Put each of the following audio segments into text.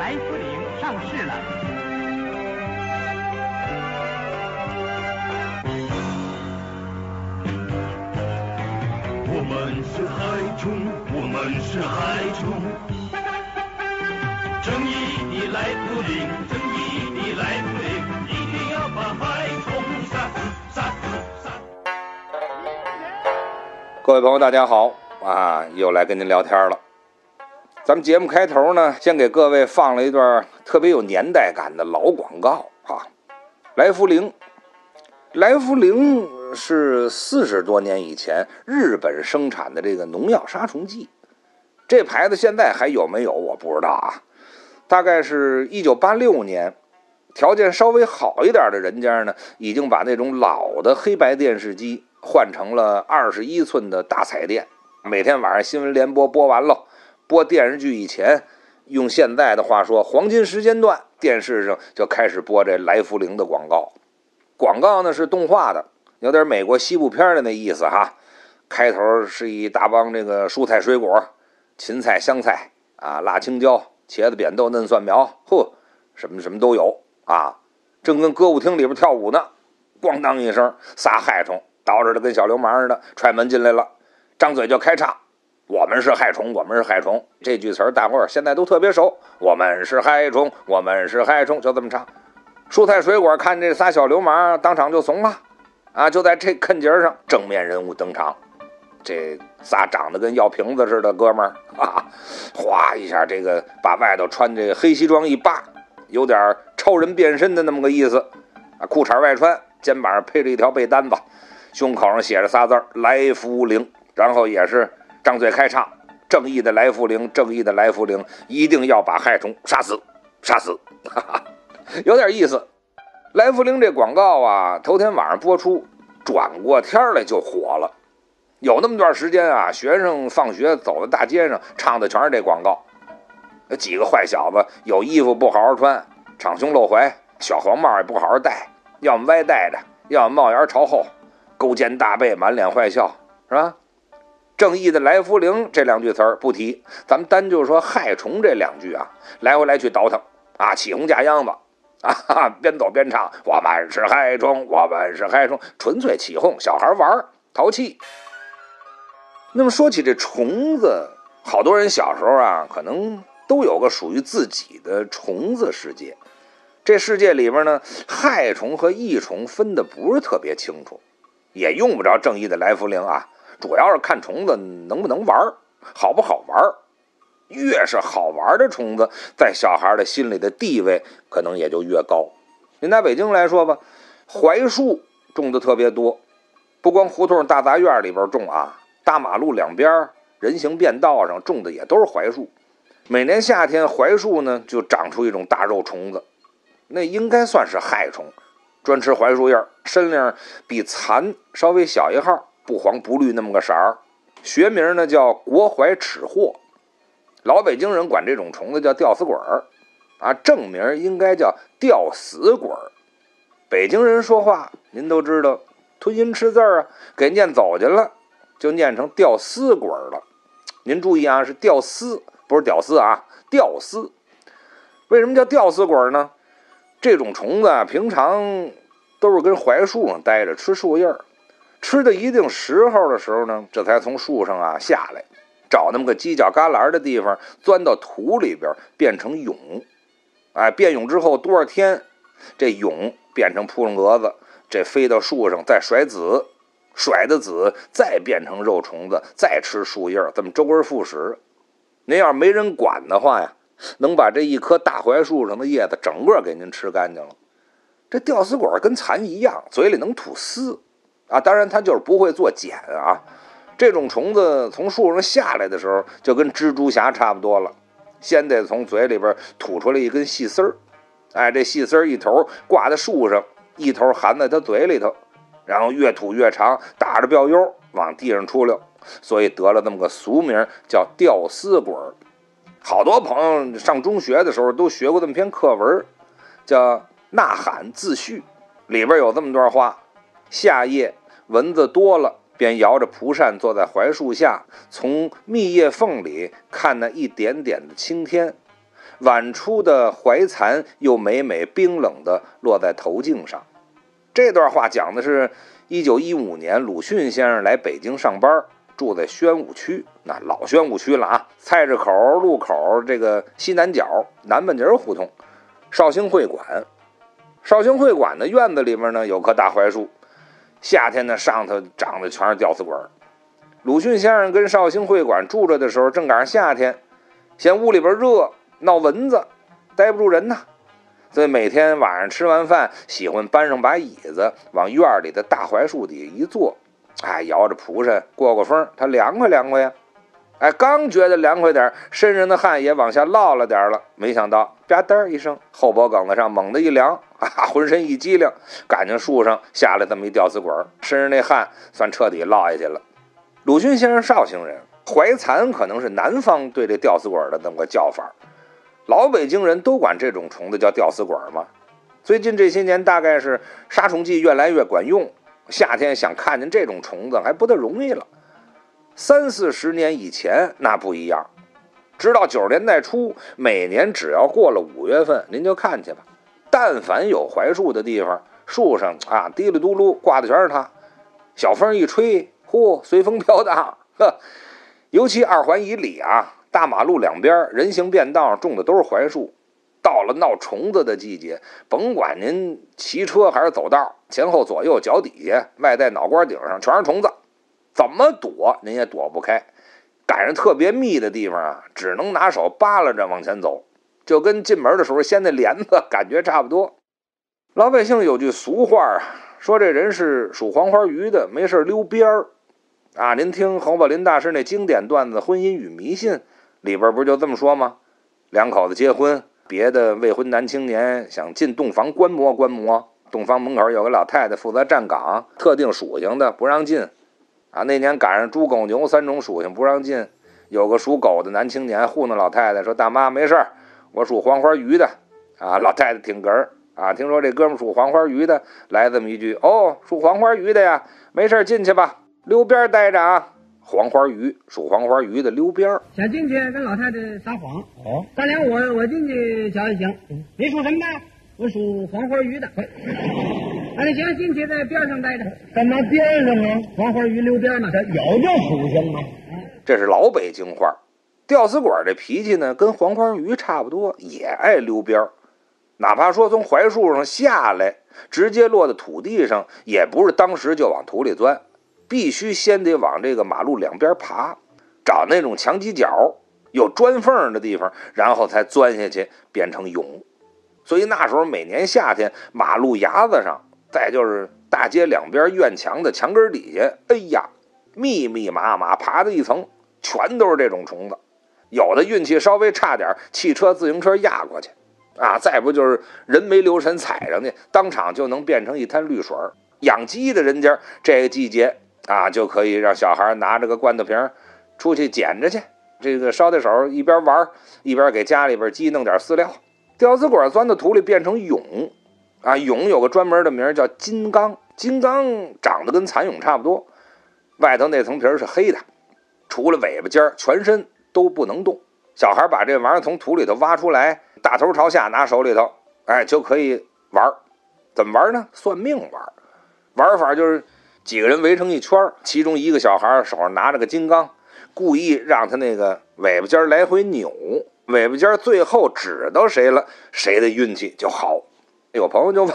来福灵上市了。我们是海虫，我们是海虫。正义的来福林，正义的来福林，一定要把海虫杀死，杀死，杀死。各位朋友，大家好啊，又来跟您聊天了。咱们节目开头呢，先给各位放了一段特别有年代感的老广告啊。来福灵，来福灵是四十多年以前日本生产的这个农药杀虫剂，这牌子现在还有没有我不知道啊。大概是一九八六年，条件稍微好一点的人家呢，已经把那种老的黑白电视机换成了二十一寸的大彩电。每天晚上新闻联播播完了，播电视剧以前，用现在的话说，黄金时间段，电视上就开始播这来福灵的广告。广告呢是动画的，有点美国西部片的那意思哈。开头是一大帮这个蔬菜水果，芹菜、香菜啊，辣青椒、茄子、扁豆、嫩蒜苗，嚯，什么什么都有啊。正跟歌舞厅里边跳舞呢，咣当一声，仨害虫捯饬的跟小流氓似的踹门进来了，张嘴就开唱。我们是害虫，我们是害虫。这句词儿大伙儿现在都特别熟。我们是害虫，我们是害虫，就这么唱。蔬菜水果看这仨小流氓，当场就怂了，啊！就在这坑节上，正面人物登场。这仨长得跟药瓶子似的哥们儿啊，哗一下，这个把外头穿这个黑西装一扒，有点超人变身的那么个意思啊。裤衩外穿，肩膀上配着一条被单子，胸口上写着仨字儿“来福灵”，然后也是张嘴开唱：“正义的来福灵，正义的来福灵，一定要把害虫杀死，杀死。”哈哈。有点意思，来福灵这广告啊，头天晚上播出，转过天来就火了。有那么段时间啊，学生放学走在大街上，唱的全是这广告。几个坏小子有衣服不好好穿，敞胸露怀，小黄帽也不好好戴，要么歪戴着，要么帽檐朝后，勾肩搭背，满脸坏笑，是吧？正义的来福灵这两句词儿不提，咱们单就说害虫这两句啊，来回来去倒腾啊，起哄架秧子。啊哈！边走边唱，我们是害虫，我们是害虫，纯粹起哄，小孩玩淘气。那么说起这虫子，好多人小时候啊，可能都有个属于自己的虫子世界。这世界里边呢，害虫和益虫分的不是特别清楚，也用不着正义的来福灵啊，主要是看虫子能不能玩，好不好玩。越是好玩的虫子，在小孩的心里的地位可能也就越高。您拿北京来说吧，槐树种的特别多，不光胡同大杂院里边种啊，大马路两边、人行便道上种的也都是槐树。每年夏天，槐树呢就长出一种大肉虫子，那应该算是害虫，专吃槐树叶，身量比蚕稍微小一号，不黄不绿那么个色儿。学名呢叫国槐齿货。老北京人管这种虫子叫吊死鬼儿，啊，正名应该叫吊死鬼儿。北京人说话，您都知道，吞音吃字儿啊，给念走去了，就念成吊丝鬼儿了。您注意啊，是吊丝，不是屌丝啊，吊丝。为什么叫吊死鬼儿呢？这种虫子啊，平常都是跟槐树上待着，吃树叶儿，吃到一定时候的时候呢，这才从树上啊下来。找那么个犄角旮旯的地方，钻到土里边变成蛹，哎，变蛹之后多少天，这蛹变成扑棱蛾子，这飞到树上再甩籽，甩的籽再变成肉虫子，再吃树叶，这么周而复始。您要是没人管的话呀，能把这一棵大槐树上的叶子整个给您吃干净了。这吊死鬼跟蚕一样，嘴里能吐丝啊，当然它就是不会做茧啊。这种虫子从树上下来的时候，就跟蜘蛛侠差不多了，先得从嘴里边吐出来一根细丝儿，哎，这细丝儿一头挂在树上，一头含在它嘴里头，然后越吐越长，打着标悠往地上出溜，所以得了这么个俗名，叫吊丝鬼儿。好多朋友上中学的时候都学过这么篇课文，叫《呐喊自序》，里边有这么段话：夏夜蚊子多了。便摇着蒲扇坐在槐树下，从密叶缝里看那一点点的青天。晚出的槐蚕又每每冰冷地落在头颈上。这段话讲的是，一九一五年鲁迅先生来北京上班，住在宣武区，那老宣武区了啊，菜市口路口这个西南角南半截胡同，绍兴会馆。绍兴会馆的院子里面呢，有棵大槐树，夏天呢上头长的全是吊死鬼。鲁迅先生跟绍兴会馆住着的时候，正赶上夏天，嫌屋里边热，闹蚊子，待不住人呐。所以每天晚上吃完饭，喜欢搬上把椅子，往院里的大槐树底下一坐，哎，摇着蒲扇过过风，他凉快凉快呀。哎，刚觉得凉快点，身上的汗也往下落了点了，没想到吧嗒一声，后脖梗子上猛地一凉，啊，浑身一激灵，感情树上下来这么一吊死鬼，身上那汗算彻底落下去了。鲁迅先生绍兴人，怀蚕可能是南方对这吊死鬼的那么个叫法。老北京人都管这种虫子叫吊死鬼吗？最近这些年，大概是杀虫剂越来越管用，夏天想看见这种虫子还不大容易了。三四十年以前那不一样，直到九十年代初，每年只要过了五月份，您就看去吧，但凡有槐树的地方，树上啊滴里嘟噜挂的全是它，小风一吹，嚯，随风飘荡。呵，尤其二环以里啊。大马路两边人行便道种的都是槐树，到了闹虫子的季节，甭管您骑车还是走道，前后左右脚底下、外带脑瓜顶上全是虫子，怎么躲您也躲不开。赶上特别密的地方啊，只能拿手扒拉着往前走，就跟进门的时候掀那帘子 感觉差不多。老百姓有句俗话啊，说这人是属黄花鱼的，没事溜边儿啊。您听侯宝林大师那经典段子《婚姻与迷信》。里边不就这么说吗？两口子结婚，别的未婚男青年想进洞房观摩观摩，洞房门口有个老太太负责站岗，特定属性的不让进。啊，那年赶上猪狗牛三种属性不让进，有个属狗的男青年糊弄老太太说：“大妈没事儿，我属黄花鱼的。”啊，老太太挺哏儿啊，听说这哥们属黄花鱼的，来这么一句：“哦，属黄花鱼的呀，没事儿进去吧，溜边待着啊。”黄花鱼属黄花鱼的溜边儿，想进去跟老太太撒谎哦。大娘，我我进去瞧就行。你属什么的？我属黄花鱼的。那你行，进去在边上待着。干嘛边上啊？黄花鱼溜边呢？这有这属性吗？这是老北京话。吊死鬼这脾气呢，跟黄花鱼差不多，也爱溜边儿。哪怕说从槐树上下来，直接落在土地上，也不是当时就往土里钻。必须先得往这个马路两边爬，找那种墙犄角有砖缝的地方，然后才钻下去变成蛹。所以那时候每年夏天，马路牙子上，再就是大街两边院墙的墙根底下，哎呀，密密麻麻爬的一层，全都是这种虫子。有的运气稍微差点，汽车、自行车压过去，啊，再不就是人没留神踩上去，当场就能变成一滩绿水。养鸡的人家这个季节。啊，就可以让小孩拿着个罐头瓶出去捡着去，这个捎带手一边玩一边给家里边鸡弄点饲料。吊死鬼钻到土里变成蛹，啊，蛹有个专门的名叫金刚，金刚长得跟蚕蛹差不多，外头那层皮是黑的，除了尾巴尖全身都不能动。小孩把这玩意儿从土里头挖出来，大头朝下拿手里头，哎，就可以玩。怎么玩呢？算命玩，玩法就是。几个人围成一圈其中一个小孩手上拿着个金刚，故意让他那个尾巴尖来回扭，尾巴尖最后指到谁了，谁的运气就好。有朋友就问：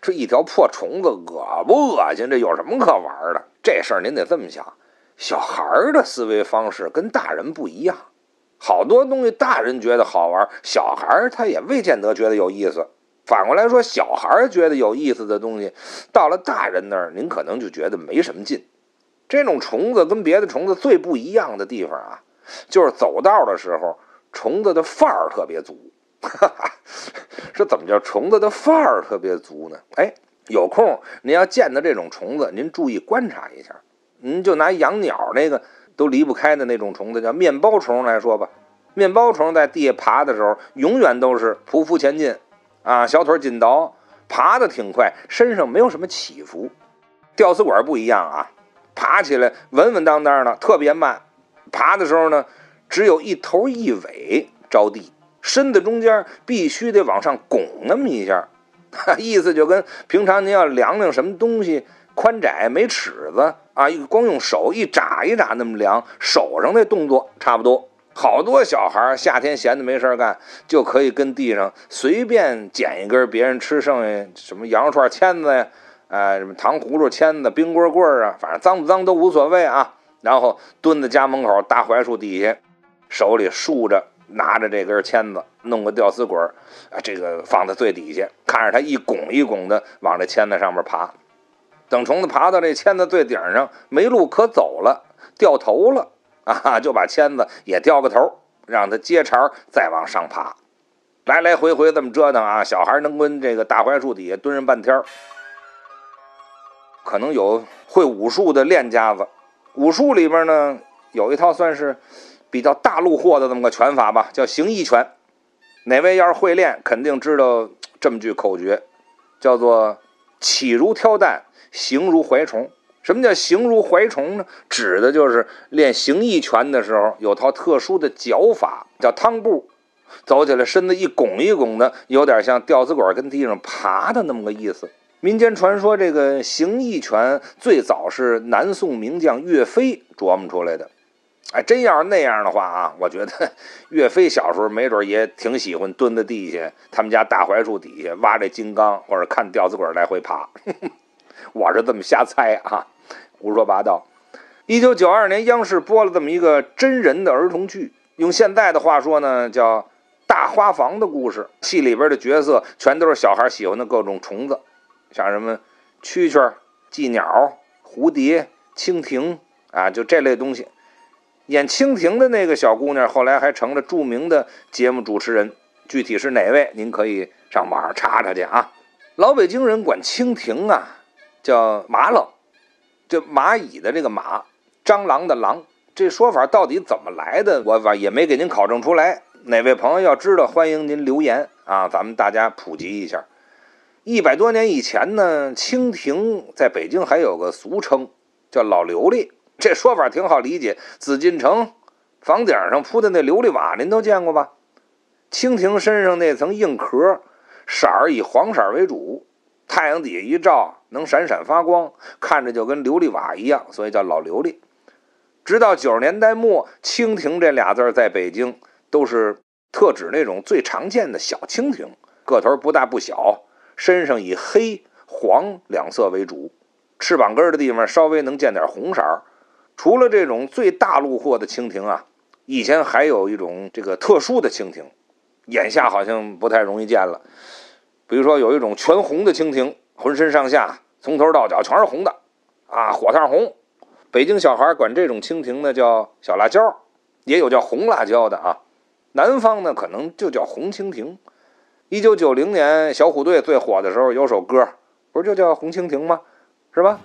这一条破虫子恶不恶心？这有什么可玩的？这事儿您得这么想，小孩的思维方式跟大人不一样，好多东西大人觉得好玩，小孩他也未见得觉得有意思。反过来说，小孩觉得有意思的东西，到了大人那儿，您可能就觉得没什么劲。这种虫子跟别的虫子最不一样的地方啊，就是走道的时候，虫子的范儿特别足。哈 哈说怎么叫虫子的范儿特别足呢？哎，有空您要见到这种虫子，您注意观察一下。您就拿养鸟那个都离不开的那种虫子，叫面包虫来说吧。面包虫在地下爬的时候，永远都是匍匐前进。啊，小腿紧倒，爬得挺快，身上没有什么起伏。吊死鬼不一样啊，爬起来稳稳当当的，特别慢。爬的时候呢，只有一头一尾着地，身子中间必须得往上拱那么一下，意思就跟平常您要量量什么东西宽窄没尺子啊，光用手一眨一眨那么量，手上那动作差不多。好多小孩夏天闲的没事干，就可以跟地上随便捡一根别人吃剩下什么羊肉串签子呀，哎，什么糖葫芦签子、冰棍棍儿啊，反正脏不脏都无所谓啊。然后蹲在家门口大槐树底下，手里竖着拿着这根签子，弄个吊丝滚儿，啊，这个放在最底下，看着他一拱一拱的往这签子上面爬。等虫子爬到这签子最顶上，没路可走了，掉头了。啊，就把签子也掉个头，让他接茬再往上爬，来来回回这么折腾啊。小孩能跟这个大槐树底下蹲上半天可能有会武术的练家子。武术里边呢，有一套算是比较大陆货的这么个拳法吧，叫形意拳。哪位要是会练，肯定知道这么句口诀，叫做起如挑担，形如怀虫。什么叫形如怀虫呢？指的就是练形意拳的时候有套特殊的脚法，叫汤步，走起来身子一拱一拱的，有点像吊死鬼跟地上爬的那么个意思。民间传说这个形意拳最早是南宋名将岳飞琢磨出来的。哎，真要是那样的话啊，我觉得 岳飞小时候没准也挺喜欢蹲在地下，他们家大槐树底下挖这金刚，或者看吊死鬼来回爬。我是这么瞎猜啊。胡说八道！一九九二年，央视播了这么一个真人的儿童剧，用现在的话说呢，叫《大花房的故事》。戏里边的角色全都是小孩喜欢的各种虫子，像什么蛐蛐、寄鸟、蝴蝶、蜻蜓啊，就这类东西。演蜻蜓的那个小姑娘，后来还成了著名的节目主持人。具体是哪位，您可以上网上查查去啊。老北京人管蜻蜓啊叫麻了。这蚂蚁的这个蚂，蟑螂的螂，这说法到底怎么来的？我反也没给您考证出来。哪位朋友要知道，欢迎您留言啊，咱们大家普及一下。一百多年以前呢，蜻蜓在北京还有个俗称，叫老琉璃。这说法挺好理解。紫禁城房顶上铺的那琉璃瓦，您都见过吧？蜻蜓身上那层硬壳，色儿以黄色为主。太阳底下一照，能闪闪发光，看着就跟琉璃瓦一样，所以叫老琉璃。直到九十年代末，蜻蜓这俩字在北京都是特指那种最常见的小蜻蜓，个头不大不小，身上以黑黄两色为主，翅膀根的地方稍微能见点红色。除了这种最大陆货的蜻蜓啊，以前还有一种这个特殊的蜻蜓，眼下好像不太容易见了。比如说，有一种全红的蜻蜓，浑身上下从头到脚全是红的，啊，火烫红。北京小孩管这种蜻蜓呢叫小辣椒，也有叫红辣椒的啊。南方呢可能就叫红蜻蜓。一九九零年小虎队最火的时候，有首歌，不是就叫红蜻蜓吗？是吧？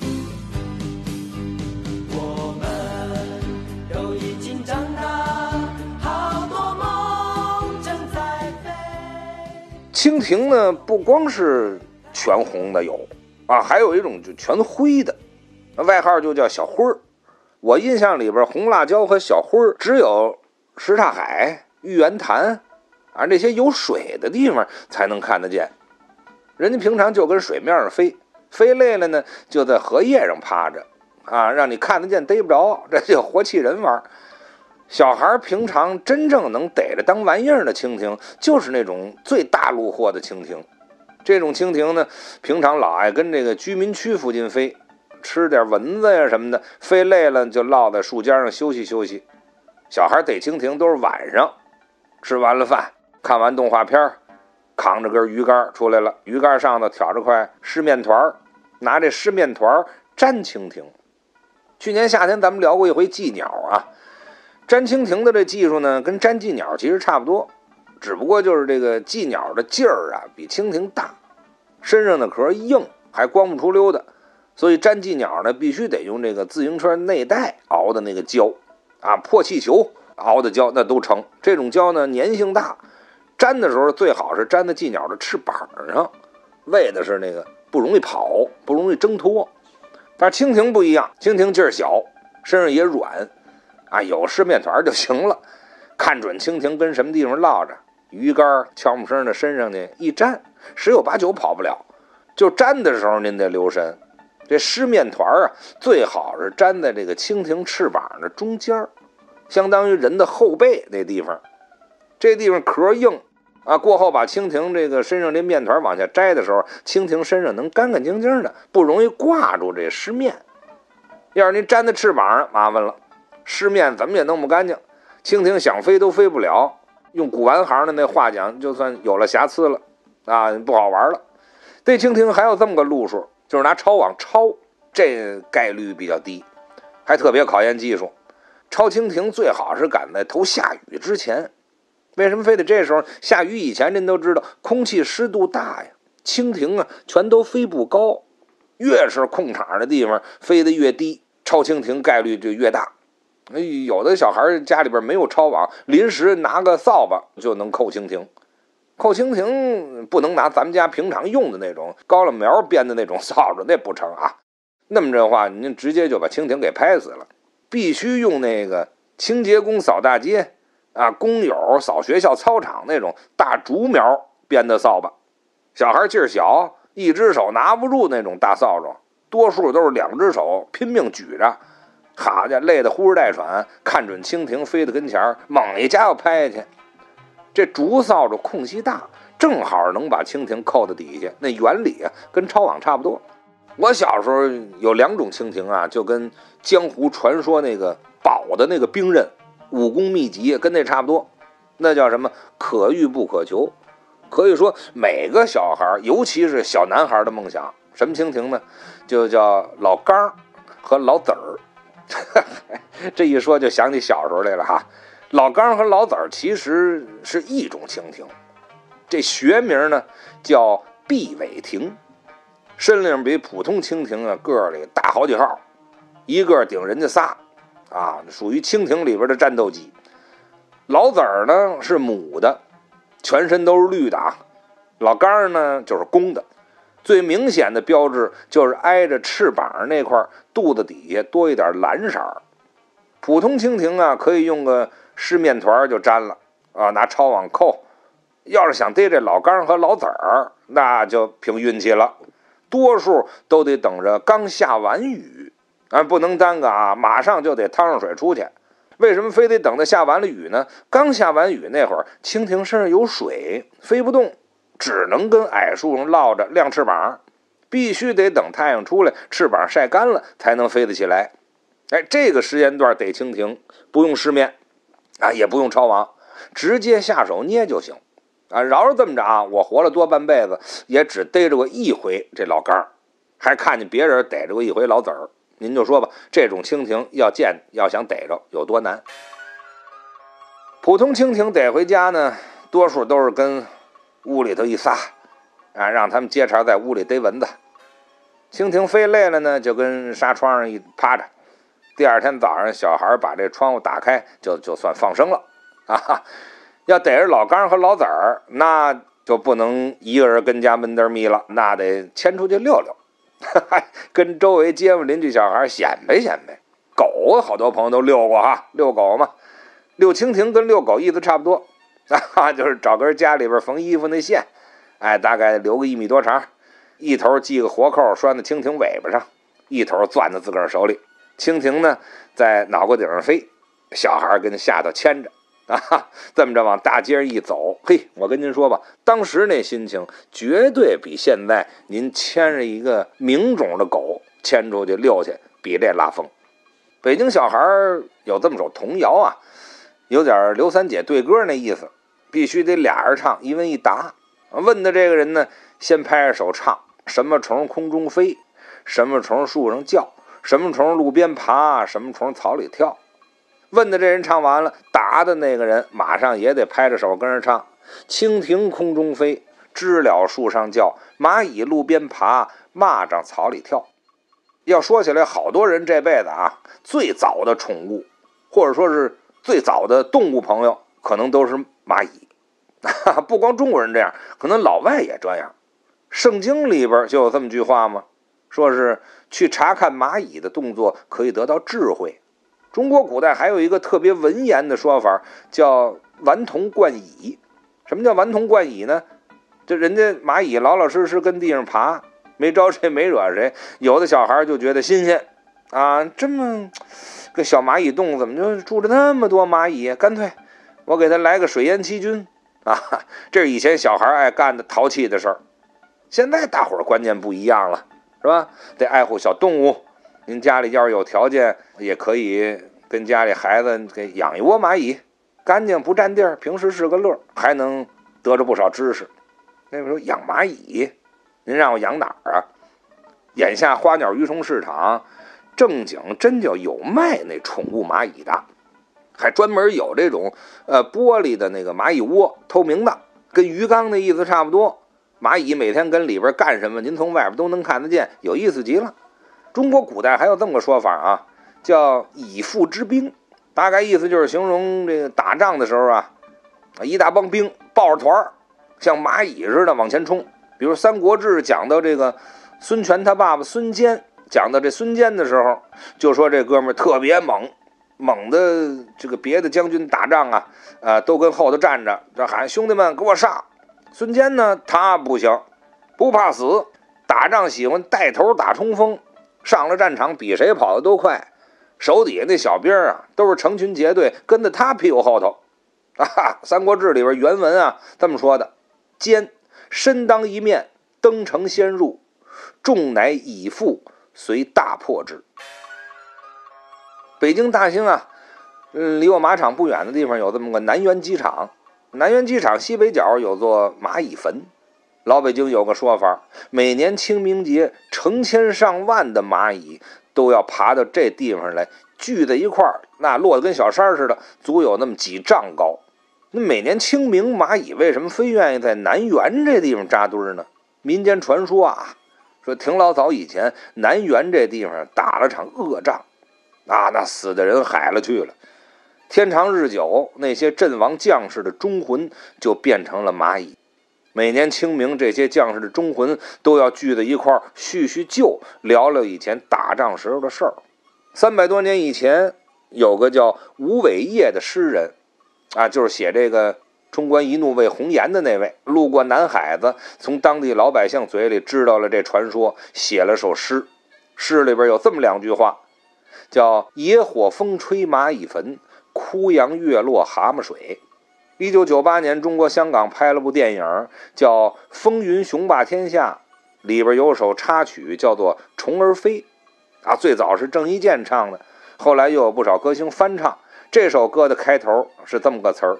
蜻蜓呢，不光是全红的有，啊，还有一种就全灰的，外号就叫小灰儿。我印象里边，红辣椒和小灰儿只有什刹海、玉渊潭，啊，那些有水的地方才能看得见。人家平常就跟水面上飞，飞累了呢，就在荷叶上趴着，啊，让你看得见，逮不着，这就活气人玩。小孩平常真正能逮着当玩意儿的蜻蜓，就是那种最大路货的蜻蜓。这种蜻蜓呢，平常老爱跟这个居民区附近飞，吃点蚊子呀什么的。飞累了就落在树尖上休息休息。小孩逮蜻蜓都是晚上，吃完了饭，看完动画片，扛着根鱼竿出来了，鱼竿上头挑着块湿面团拿这湿面团粘蜻蜓。去年夏天咱们聊过一回寄鸟啊。粘蜻蜓的这技术呢，跟粘寄鸟其实差不多，只不过就是这个寄鸟的劲儿啊比蜻蜓大，身上的壳硬，还光不出溜的，所以粘寄鸟呢必须得用这个自行车内袋熬的那个胶，啊破气球熬的胶那都成。这种胶呢粘性大，粘的时候最好是粘在寄鸟的翅膀上，为的是那个不容易跑，不容易挣脱。但蜻蜓不一样，蜻蜓劲儿小，身上也软。啊，有湿面团就行了，看准蜻蜓跟什么地方落着，鱼竿悄没声的身上呢一粘，十有八九跑不了。就粘的时候您得留神，这湿面团啊，最好是粘在这个蜻蜓翅膀的中间儿，相当于人的后背那地方。这地方壳硬啊，过后把蜻蜓这个身上这面团往下摘的时候，蜻蜓身上能干干净净的，不容易挂住这湿面。要是您粘在翅膀上，麻烦了，湿面怎么也弄不干净，蜻蜓想飞都飞不了。用古玩行的那话讲，就算有了瑕疵了啊，不好玩了。逮蜻蜓还有这么个路数，就是拿抄网抄，这概率比较低，还特别考验技术。抄蜻蜓最好是赶在头下雨之前。为什么非得这时候？下雨以前，您都知道空气湿度大呀，蜻蜓啊全都飞不高，越是空场的地方飞得越低，抄蜻蜓概率就越大。哎，有的小孩家里边没有抄网，临时拿个扫把就能扣蜻蜓。扣蜻蜓不能拿咱们家平常用的那种高粱苗编的那种扫帚，那不成啊。那么着话，您直接就把蜻蜓给拍死了。必须用那个清洁工扫大街啊，工友扫学校操场那种大竹苗编的扫把。小孩劲儿小，一只手拿不住那种大扫帚，多数都是两只手拼命举着。好家伙，累得呼哧带喘，看准蜻蜓飞到跟前猛一夹要拍下去。这竹扫帚空隙大，正好能把蜻蜓扣在底下。那原理啊，跟抄网差不多。我小时候有两种蜻蜓啊，就跟江湖传说那个宝的那个兵刃，武功秘籍跟那差不多。那叫什么？可遇不可求。可以说每个小孩，尤其是小男孩的梦想，什么蜻蜓呢？就叫老刚和老子儿。这一说就想起小时候来了哈。老刚和老子儿其实是一种蜻蜓，这学名呢叫碧尾蜓，身量比普通蜻蜓啊个儿里大好几号，一个顶人家仨，啊，属于蜻蜓里边的战斗机。老子儿呢是母的，全身都是绿的啊，老刚呢就是公的，最明显的标志就是挨着翅膀那块肚子底下多一点蓝色儿。普通蜻蜓啊可以用个。湿面团就粘了啊，拿抄网扣。要是想逮这老刚和老子儿，那就凭运气了。多数都得等着刚下完雨，啊，不能耽搁啊，马上就得趟上水出去。为什么非得等到下完了雨呢？刚下完雨那会儿，蜻蜓身上有水，飞不动，只能跟矮树上落着亮翅膀。必须得等太阳出来，翅膀晒干了，才能飞得起来。哎，这个时间段逮蜻蜓不用湿面。啊，也不用抄网，直接下手捏就行。啊，饶是这么着啊，我活了多半辈子，也只逮着过一回这老杆儿，还看见别人逮着过一回老子儿。您就说吧，这种蜻蜓要见要想逮着有多难？普通蜻蜓逮回家呢，多数都是跟屋里头一撒，啊，让他们接茬在屋里逮蚊子。蜻蜓飞累了呢，就跟纱窗上一趴着。第二天早上，小孩把这窗户打开，就就算放生了，啊！要逮着老刚和老子儿，那就不能一个人跟家闷墩眯了，那得牵出去溜溜，跟周围街坊邻居小孩显摆显摆。狗，好多朋友都遛过哈，遛狗嘛，遛蜻蜓跟遛狗意思差不多，啊，就是找根家里边缝衣服那线，哎，大概留个一米多长，一头系个活扣拴在蜻蜓尾巴上，一头攥在自个儿手里。蜻蜓呢，在脑瓜顶上飞，小孩跟下头牵着啊，这么着往大街上一走，嘿，我跟您说吧，当时那心情绝对比现在您牵着一个名种的狗牵出去遛去比这拉风。北京小孩有这么首童谣啊，有点刘三姐对歌那意思，必须得俩人唱，一问一答。问的这个人呢，先拍着手唱：什么虫空中飞，什么虫树上叫。什么虫路边爬，什么虫草里跳？问的这人唱完了，答的那个人马上也得拍着手跟着唱：蜻蜓空中飞，知了树上叫，蚂蚁路边爬，蚂蚱草里跳。要说起来，好多人这辈子啊，最早的宠物，或者说是最早的动物朋友，可能都是蚂蚁。不光中国人这样，可能老外也这样。圣经里边就有这么句话吗？说是去查看蚂蚁的动作可以得到智慧。中国古代还有一个特别文言的说法，叫“顽童贯蚁”，什么叫顽童惯蚁呢？这人家蚂蚁老老实实跟地上爬，没招谁，没惹谁。有的小孩就觉得新鲜啊，这么个小蚂蚁洞怎么就住着那么多蚂蚁？干脆我给他来个水淹七军啊！这是以前小孩爱干的淘气的事儿。现在大伙儿观念不一样了，是吧？得爱护小动物。您家里要是有条件，也可以跟家里孩子给养一窝蚂蚁，干净不占地儿，平时是个乐儿，还能得着不少知识。那时候养蚂蚁，您让我养哪儿啊？眼下花鸟鱼虫市场正经真叫有卖那宠物蚂蚁的，还专门有这种呃玻璃的那个蚂蚁窝，透明的，跟鱼缸的意思差不多。蚂蚁每天跟里边干什么，您从外边都能看得见，有意思极了。中国古代还有这么个说法啊，叫蚁妇之兵，大概意思就是形容这个打仗的时候啊，一大帮兵抱着团儿，像蚂蚁似的往前冲。比如《三国志》讲到这个孙权他爸爸孙坚，讲到这孙坚的时候，就说这哥们儿特别猛，猛的这个别的将军打仗啊，呃，都跟后头站着，这喊兄弟们给我上。孙坚呢，他不行，不怕死，打仗喜欢带头打冲锋，上了战场比谁跑得都快。手底下那小兵啊，都是成群结队跟在他屁股后头。啊，《三国志》里边原文啊这么说的：坚身当一面，登城先入，众乃以父随大破之。北京大兴啊，嗯，离我马场不远的地方有这么个南园机场。南园机场西北角有座蚂蚁坟，老北京有个说法，每年清明节，成千上万的蚂蚁都要爬到这地方来，聚在一块儿，那落得跟小山似的，足有那么几丈高。那每年清明，蚂蚁为什么非愿意在南园这地方扎堆呢？民间传说啊，说挺老早以前，南园这地方打了场恶仗，啊，那死的人海了去了。天长日久，那些阵亡将士的忠魂就变成了蚂蚁。每年清明，这些将士的忠魂都要聚在一块儿叙叙旧，聊聊以前打仗时候的事儿。三百多年以前，有个叫吴伟业的诗人，啊，就是写这个“冲冠一怒为红颜”的那位，路过南海子，从当地老百姓嘴里知道了这传说，写了首诗。诗里边有这么两句话，叫“野火风吹蚂蚁坟”。枯杨月落蛤蟆水。一九九八年，中国香港拍了部电影，叫《风云雄霸天下》，里边有首插曲叫做《虫儿飞》，啊，最早是郑伊健唱的，后来又有不少歌星翻唱。这首歌的开头是这么个词儿：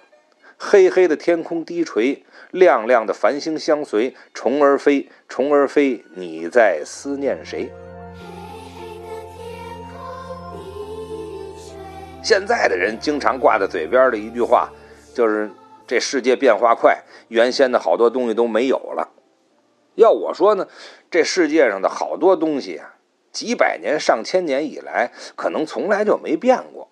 黑黑的天空低垂，亮亮的繁星相随，虫儿飞，虫儿飞，你在思念谁？现在的人经常挂在嘴边的一句话，就是这世界变化快，原先的好多东西都没有了。要我说呢，这世界上的好多东西啊，几百年、上千年以来，可能从来就没变过。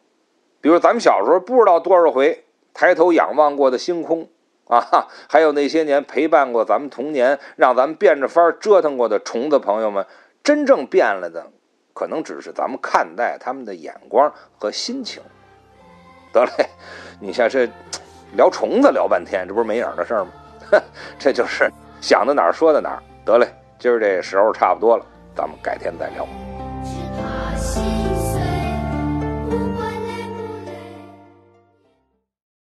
比如咱们小时候不知道多少回抬头仰望过的星空啊，还有那些年陪伴过咱们童年、让咱们变着法折腾过的虫子朋友们，真正变了的。可能只是咱们看待他们的眼光和心情。得嘞，你像这聊虫子聊半天，这不是没影的事儿吗？这就是想到哪儿说到哪儿。得嘞，今儿这时候差不多了，咱们改天再聊。